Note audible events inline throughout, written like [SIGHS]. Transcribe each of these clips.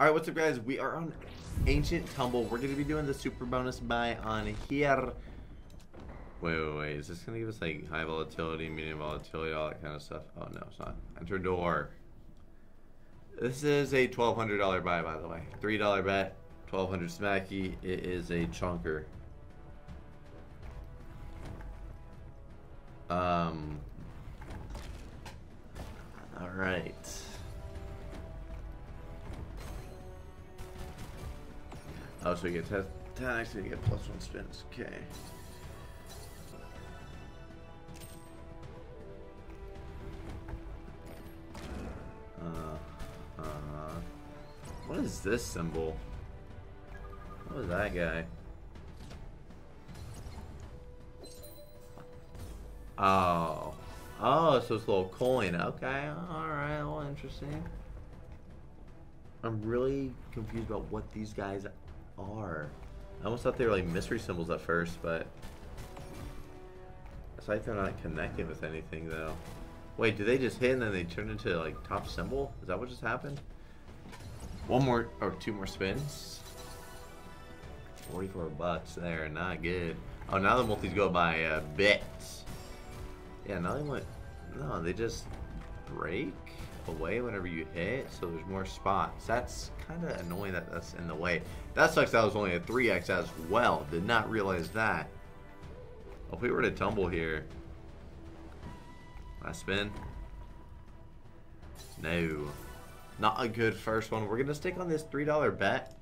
Alright, what's up guys? We are on Ancient Tumble. We're going to be doing the super bonus buy on here. Wait, wait, wait. Is this going to give us like high volatility, medium volatility, all that kind of stuff? Oh, no, it's not. Enter door. This is a $1,200 buy, by the way. $3 bet, 1200 smacky. It is a chunker. Um. Alright. Oh, so you get 10, 10 actually you get plus one spins. Okay. Uh, uh, what is this symbol? What is that guy? Oh. Oh, so it's a little coin. Okay, alright, well, interesting. I'm really confused about what these guys are. I almost thought they were like mystery symbols at first, but... It's like they're not connected with anything, though. Wait, do they just hit and then they turn into like top symbol? Is that what just happened? One more, or two more spins. 44 bucks there, not good. Oh, now the multis go by uh, bits. Yeah, now they went, no, they just break away whenever you hit, so there's more spots. That's kind of annoying that that's in the way. That sucks that was only a 3x as well. Did not realize that. If we were to tumble here. Last spin. No. Not a good first one. We're going to stick on this $3 bet.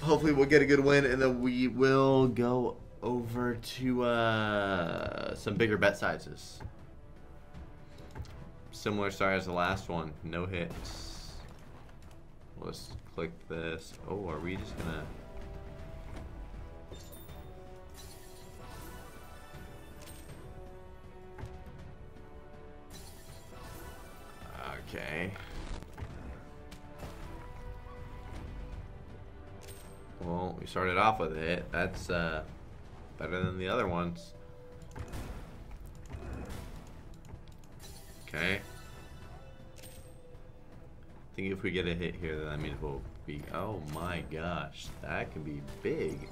Hopefully we'll get a good win and then we will go over to uh, some bigger bet sizes. Similar size as the last one. No hits. Let's click this. Oh, are we just gonna... Okay. Well, we started off with it. That's uh, better than the other ones. Okay. I think if we get a hit here, then that means we'll be... Oh my gosh, that can be big.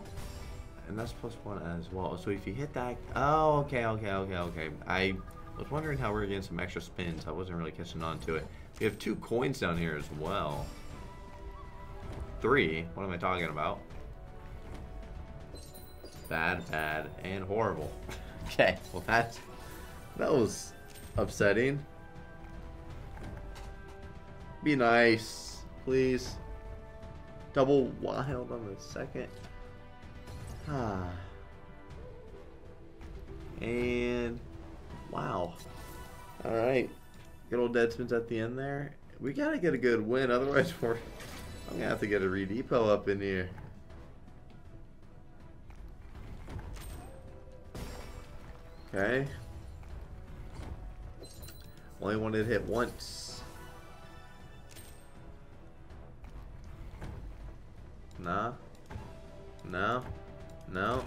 And that's plus one as well. So if you hit that... Oh, okay, okay, okay, okay. I was wondering how we are getting some extra spins. I wasn't really catching on to it. We have two coins down here as well. Three. What am I talking about? Bad, bad, and horrible. [LAUGHS] okay, well that's... That was upsetting. Be nice, please. Double wild on the second. Ah. [SIGHS] And wow. All right. Good old dead spins at the end there. We gotta get a good win, otherwise [LAUGHS] we're. I'm gonna have to get a redepot up in here. Okay. Only wanted to hit once. Nah. No. No.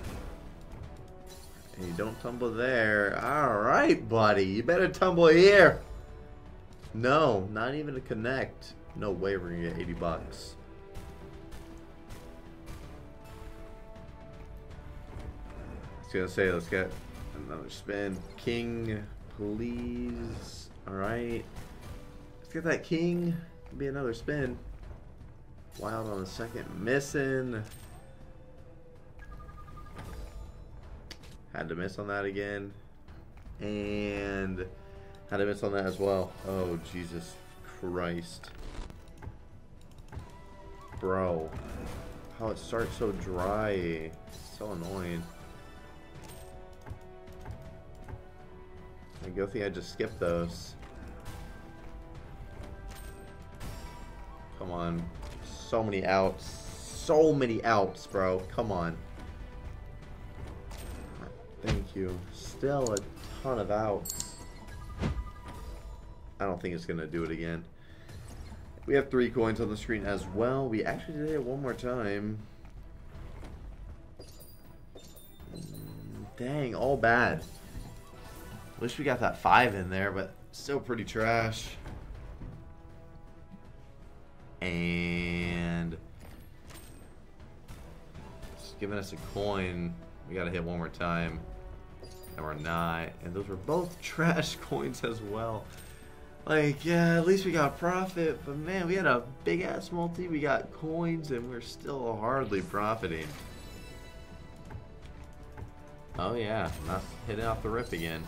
And you don't tumble there. Alright, buddy. You better tumble here. No, not even to connect. No way we're gonna get 80 bucks. I was gonna say, let's get another spin. King, please. Alright. Let's get that king. Be another spin. Wild on the second. Missing. Had to miss on that again. And had to miss on that as well. Oh, Jesus Christ. Bro. How it starts so dry. So annoying. I go think I just skipped those. Come on. So many outs. So many outs, bro. Come on. Thank you. Still a ton of outs. I don't think it's going to do it again. We have three coins on the screen as well. We actually did it one more time. Mm, dang, all bad. Wish we got that five in there, but still pretty trash. And giving us a coin. We gotta hit one more time. And we're not. And those were both [LAUGHS] trash coins as well. Like, yeah, at least we got profit. But man, we had a big ass multi. We got coins and we're still hardly profiting. Oh yeah, not hitting off the rip again.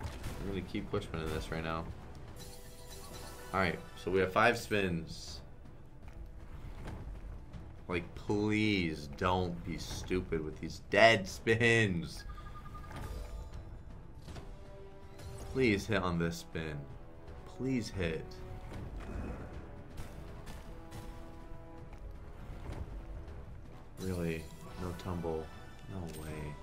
I'm gonna keep pushing into this right now. Alright, so we have five spins. Like, please don't be stupid with these dead spins. Please hit on this spin. Please hit. Really? No tumble. No way.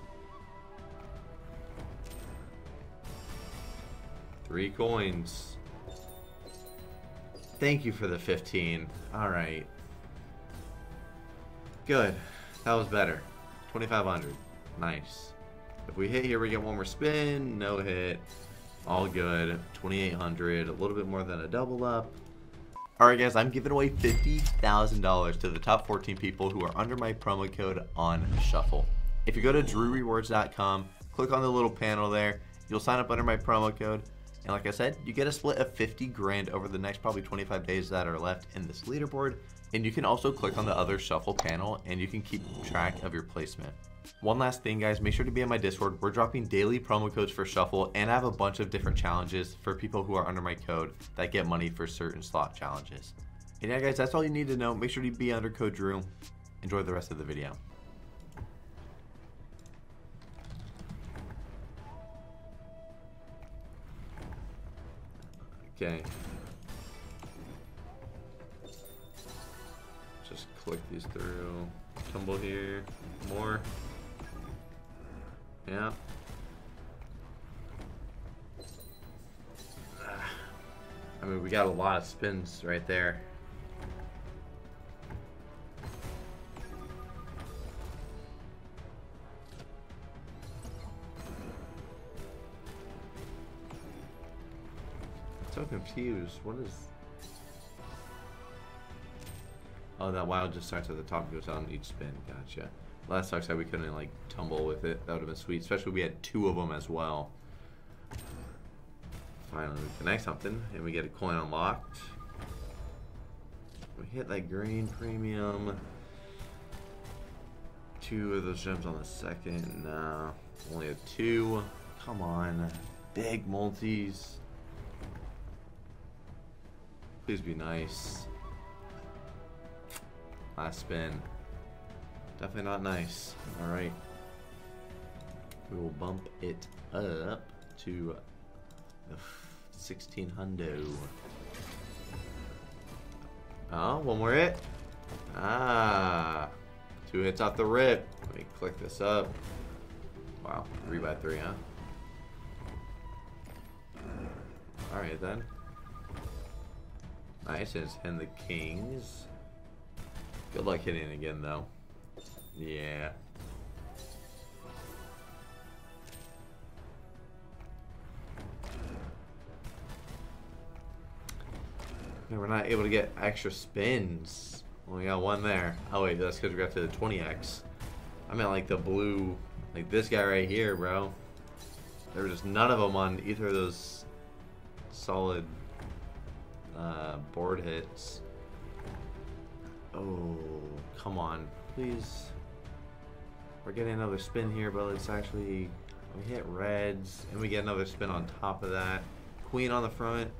Three coins. Thank you for the 15. Alright. Good. That was better. 2500. Nice. If we hit here, we get one more spin. No hit. All good. 2800. A little bit more than a double up. Alright guys, I'm giving away $50,000 to the top 14 people who are under my promo code on Shuffle. If you go to drewrewards.com, click on the little panel there, you'll sign up under my promo code, and like I said, you get a split of 50 grand over the next probably 25 days that are left in this leaderboard, and you can also click on the other Shuffle panel and you can keep track of your placement. One last thing guys, make sure to be on my Discord. We're dropping daily promo codes for Shuffle and I have a bunch of different challenges for people who are under my code that get money for certain slot challenges. And yeah guys, that's all you need to know. Make sure to be under code Drew. Enjoy the rest of the video. Okay. Just click these through. Tumble here. More. Yeah. I mean, we got a lot of spins right there. Confused. What is... Oh, that wild just starts at the top and goes on each spin. Gotcha. Last sucks that we couldn't, like, tumble with it. That would have been sweet. Especially we had two of them as well. Finally, we connect something, and we get a coin unlocked. We hit that green premium. Two of those gems on the second. Nah, only a two. Come on. Big multis. Please be nice. Last spin. Definitely not nice. Alright. We will bump it up to the 16 hundo. Oh, one more hit. Ah. Two hits off the rip. Let me click this up. Wow. Three by three, huh? Alright then. Nice, and hitting the kings. Good luck hitting again, though. Yeah. we're not able to get extra spins. Only got one there. Oh wait, that's because we got to the 20x. I meant like the blue, like this guy right here, bro. There just none of them on either of those solid uh, board hits. Oh, come on. Please. We're getting another spin here, but let's actually... We hit reds, and we get another spin on top of that. Queen on the front.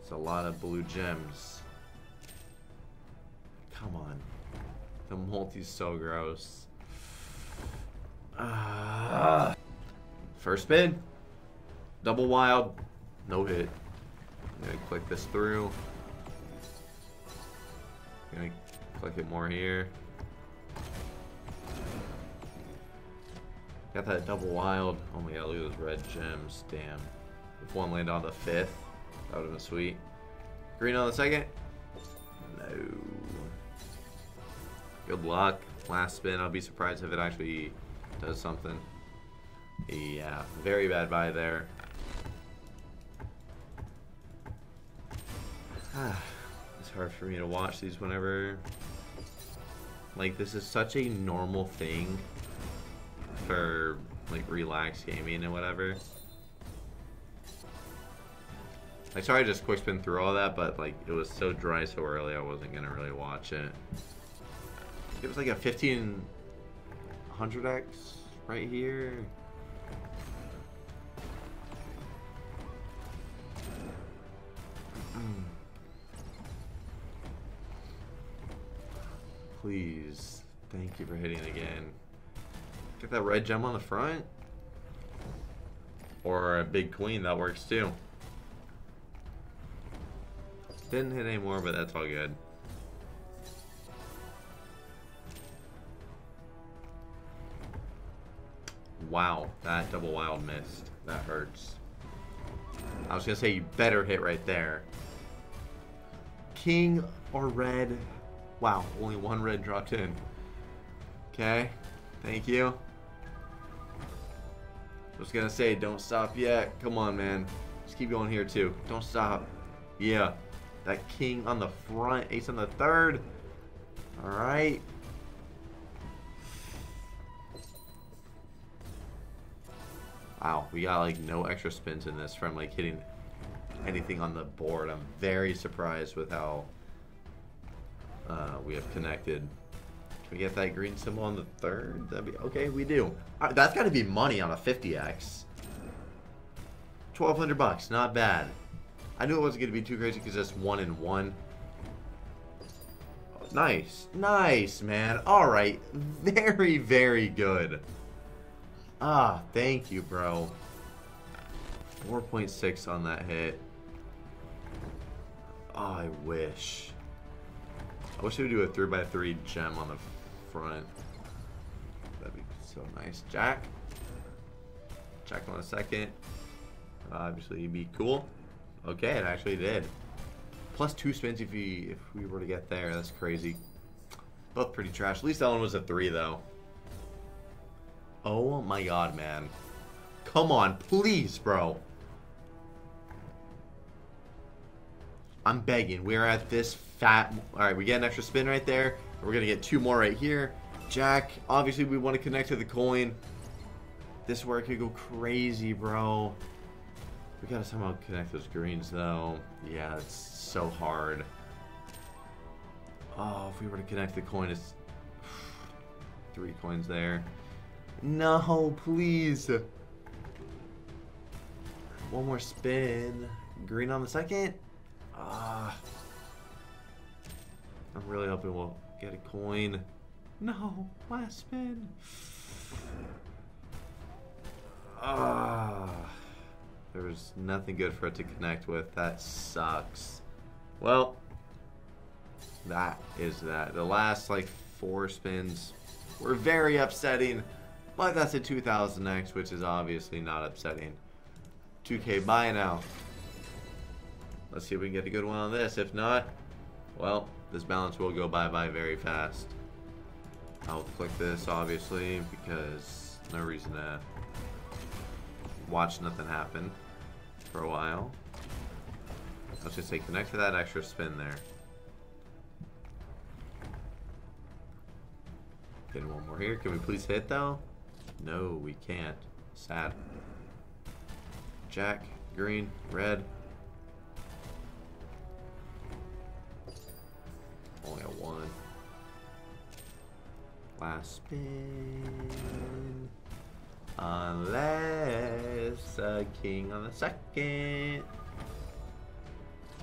It's a lot of blue gems. Come on. The multi's so gross. Uh, first spin. Double wild. No hit. I'm gonna click this through. I'm gonna click it more here. Got that double wild. Oh my god, look at those red gems. Damn. If one landed on the fifth, that would have been sweet. Green on the second? No. Good luck. Last spin. I'll be surprised if it actually does something. Yeah, very bad buy there. [SIGHS] It's hard for me to watch these whenever... Like, this is such a normal thing for, like, Relax Gaming and whatever. Like, sorry I just quick spin through all that, but, like, it was so dry so early I wasn't gonna really watch it. It was like a 1500X right here. Mm. Please. Thank you for hitting again. Get that red gem on the front. Or a big queen, that works too. Didn't hit anymore, but that's all good. Wow, that double wild missed. That hurts. I was gonna say you better hit right there. King or red? Wow, only one red dropped in. Okay, thank you. I was gonna say, don't stop yet. Come on, man. Just keep going here, too. Don't stop. Yeah. That king on the front, ace on the third. Alright. Wow, we got like no extra spins in this from like hitting anything on the board. I'm very surprised with how uh, we have connected. Can we get that green symbol on the third? That'd be okay. We do. Uh, that's got to be money on a 50x. 1200 bucks, not bad. I knew it wasn't going to be too crazy because it's one in one. Nice. Nice, man. All right. [LAUGHS] Very, very good. Ah, thank you, bro. 4.6 on that hit. Oh, I wish. I wish they would do a 3x3 gem on the front. That'd be so nice. Jack. Jack on a second. Obviously, be cool. Okay, it actually did. Plus two spins if we if we were to get there. That's crazy. Both pretty trash. At least that one was a three, though. Oh my god, man. Come on, please, bro. I'm begging. We're at this fat... Alright, we get an extra spin right there. We're going to get two more right here. Jack, obviously we want to connect to the coin. This where it could go crazy, bro. We gotta somehow connect those greens, though. Yeah, it's so hard. Oh, if we were to connect the coin, it's... [SIGHS] Three coins there. No, please. One more spin. Green on the second. Ah. I'm really hoping we'll get a coin. No, last spin. Ah. There was nothing good for it to connect with. That sucks. Well, that is that. The last like four spins were very upsetting. But that's a 2000X, which is obviously not upsetting. 2K buy now. Let's see if we can get a good one on this. If not, well, this balance will go bye-bye very fast. I'll click this, obviously, because no reason to watch nothing happen for a while. Let's just say connect to that extra spin there. Getting one more here. Can we please hit, though? No, we can't. Sad. Jack, green, red. Last spin. Unless a king on the second.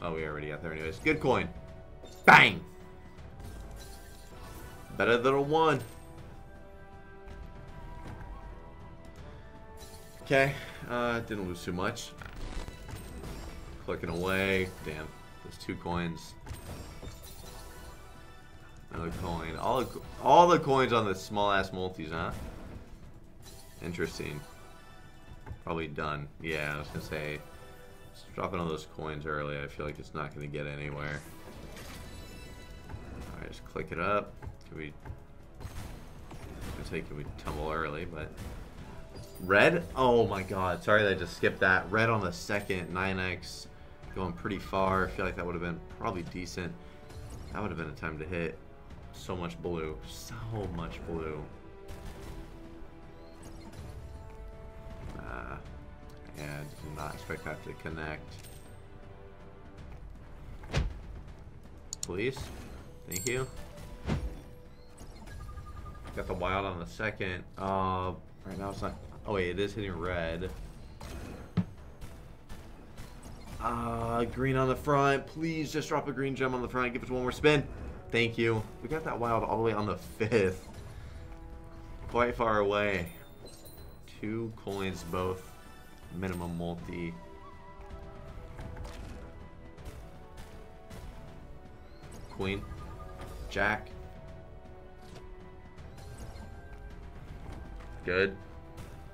Oh, we already got there anyways. Good coin. Bang! Better than a one. Okay, uh, didn't lose too much. Clicking away. Damn, those two coins. Another coin. All the, all the coins on the small ass multis, huh? Interesting. Probably done. Yeah, I was gonna say, dropping all those coins early. I feel like it's not gonna get anywhere. All right, just click it up. Can we? I say, can we tumble early? But Red? Oh my god. Sorry that I just skipped that. Red on the second. 9x. going pretty far. I feel like that would have been probably decent. That would have been a time to hit. So much blue. So much blue. Uh, yeah, did not expect that to connect. Please. Thank you. Got the wild on the second. Uh, right now it's not. Oh wait, it is hitting red. Uh, green on the front. Please just drop a green gem on the front. Give us one more spin. Thank you. We got that wild all the way on the fifth. Quite far away. Two coins, both minimum multi. Queen. Jack. Good.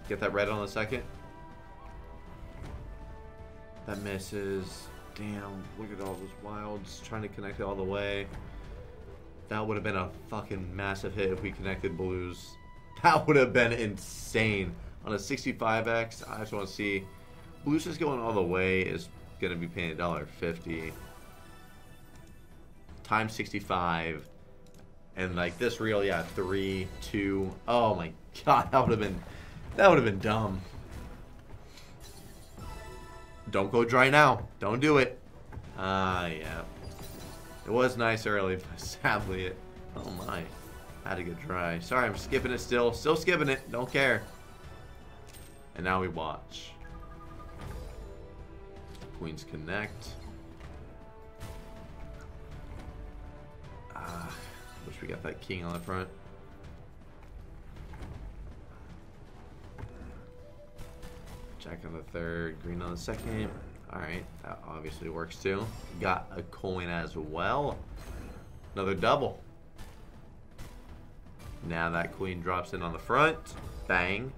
Get that red on the second. That misses. Damn, look at all those wilds trying to connect it all the way. That would have been a fucking massive hit if we connected blues. [LAUGHS] That would have been insane. On a 65X, I just want to see. Blues just going all the way is going to be paying $1.50. Times 65. And like this reel, yeah, three, two. Oh my [LAUGHS] god, that would have been, that would have been dumb. Don't go dry now. Don't do it. Ah, uh, yeah. It was nice early, but sadly it... Oh my. Had to get dry. Sorry, I'm skipping it still. Still skipping it. Don't care. And now we watch. Queens connect. Ah, wish we got that king on the front. Jack on the third, green on the second. Alright, that obviously works too. Got a coin as well. Another double. Now that queen drops in on the front. Bang.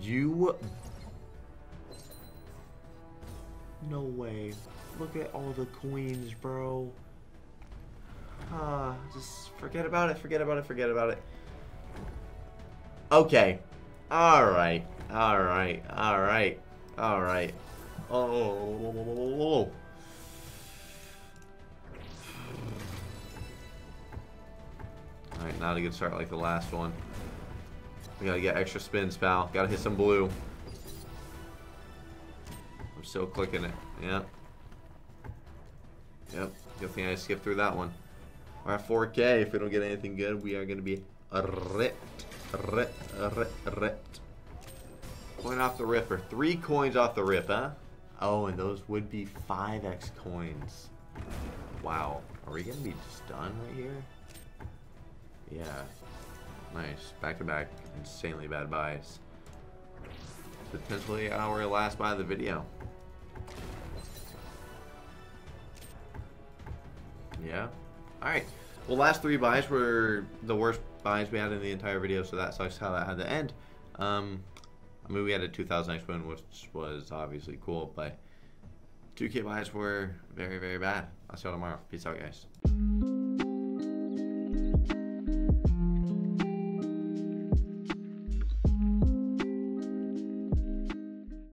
You... No way. Look at all the queens, bro. Ah, just forget about it, forget about it, forget about it. Okay. Alright. Alright, alright, alright. Oh. Alright, not a good start like the last one. We gotta get extra spins, pal. Gotta hit some blue. I'm still clicking it. Yep. Yep. Good thing I skipped through that one. At 4K. If we don't get anything good, we are gonna be ripped. Ripped. Ripped. Ripped. Coin off the rip, or three coins off the rip, huh? Oh, and those would be 5x coins. Wow. Are we to be just done right here? Yeah. Nice. Back-to-back insanely bad buys. Potentially our last buy of the video. Yeah. Alright. Well, last three buys were the worst buys we had in the entire video, so that sucks how that had to end. Um, I mean, we had a 2000X win, which was obviously cool, but 2K buys were very, very bad. I'll see you tomorrow. Peace out, guys.